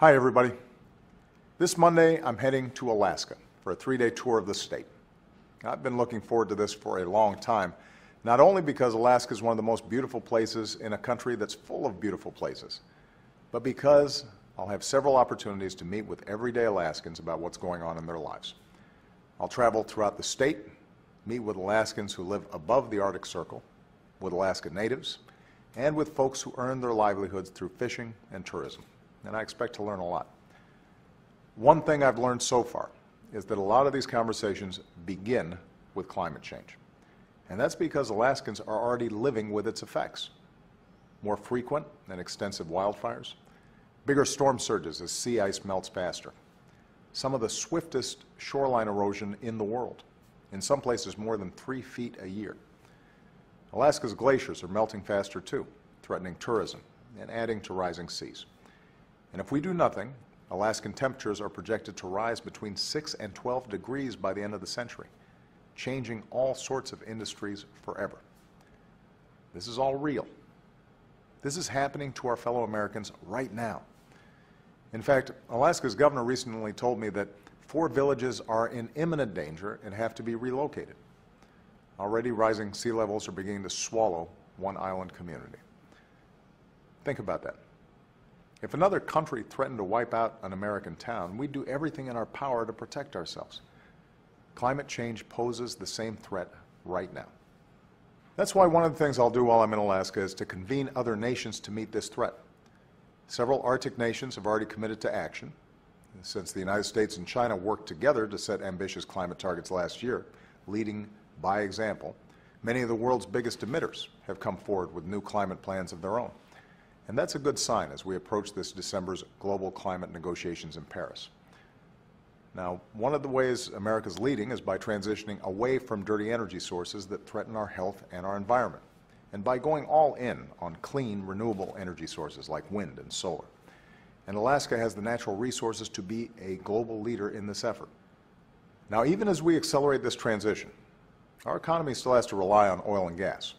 Hi, everybody. This Monday, I'm heading to Alaska for a three-day tour of the state. I've been looking forward to this for a long time, not only because Alaska is one of the most beautiful places in a country that's full of beautiful places, but because I'll have several opportunities to meet with everyday Alaskans about what's going on in their lives. I'll travel throughout the state, meet with Alaskans who live above the Arctic Circle, with Alaska natives, and with folks who earn their livelihoods through fishing and tourism. And I expect to learn a lot. One thing I've learned so far is that a lot of these conversations begin with climate change. And that's because Alaskans are already living with its effects. More frequent and extensive wildfires, bigger storm surges as sea ice melts faster, some of the swiftest shoreline erosion in the world, in some places more than three feet a year. Alaska's glaciers are melting faster too, threatening tourism and adding to rising seas. And if we do nothing, Alaskan temperatures are projected to rise between 6 and 12 degrees by the end of the century, changing all sorts of industries forever. This is all real. This is happening to our fellow Americans right now. In fact, Alaska's governor recently told me that four villages are in imminent danger and have to be relocated. Already rising sea levels are beginning to swallow one island community. Think about that. If another country threatened to wipe out an American town, we'd do everything in our power to protect ourselves. Climate change poses the same threat right now. That's why one of the things I'll do while I'm in Alaska is to convene other nations to meet this threat. Several Arctic nations have already committed to action. Since the United States and China worked together to set ambitious climate targets last year, leading by example, many of the world's biggest emitters have come forward with new climate plans of their own. And that's a good sign as we approach this December's global climate negotiations in Paris. Now, one of the ways America's leading is by transitioning away from dirty energy sources that threaten our health and our environment, and by going all in on clean, renewable energy sources like wind and solar. And Alaska has the natural resources to be a global leader in this effort. Now, even as we accelerate this transition, our economy still has to rely on oil and gas.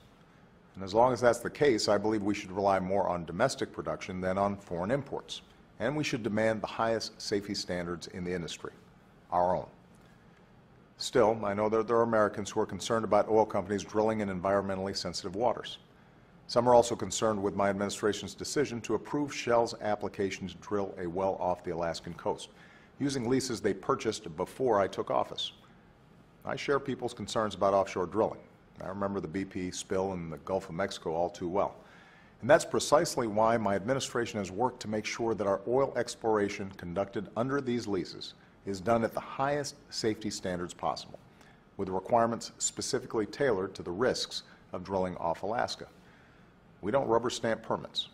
And as long as that's the case, I believe we should rely more on domestic production than on foreign imports. And we should demand the highest safety standards in the industry, our own. Still, I know that there are Americans who are concerned about oil companies drilling in environmentally sensitive waters. Some are also concerned with my administration's decision to approve Shell's application to drill a well off the Alaskan coast, using leases they purchased before I took office. I share people's concerns about offshore drilling. I remember the BP spill in the Gulf of Mexico all too well. And that's precisely why my administration has worked to make sure that our oil exploration conducted under these leases is done at the highest safety standards possible, with requirements specifically tailored to the risks of drilling off Alaska. We don't rubber stamp permits.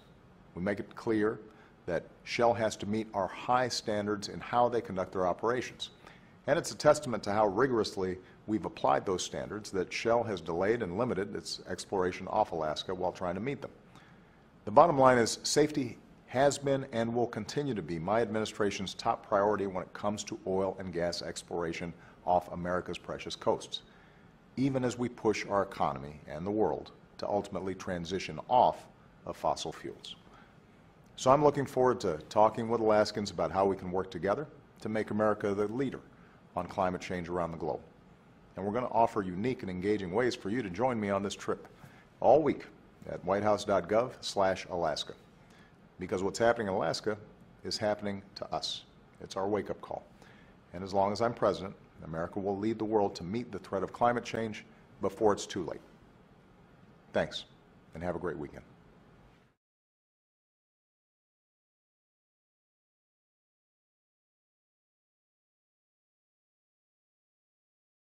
We make it clear that Shell has to meet our high standards in how they conduct their operations. And it's a testament to how rigorously we've applied those standards that Shell has delayed and limited its exploration off Alaska while trying to meet them. The bottom line is safety has been and will continue to be my administration's top priority when it comes to oil and gas exploration off America's precious coasts, even as we push our economy and the world to ultimately transition off of fossil fuels. So I'm looking forward to talking with Alaskans about how we can work together to make America the leader on climate change around the globe. And we're going to offer unique and engaging ways for you to join me on this trip all week at whitehouse.gov slash Alaska. Because what's happening in Alaska is happening to us. It's our wake-up call. And as long as I'm president, America will lead the world to meet the threat of climate change before it's too late. Thanks, and have a great weekend.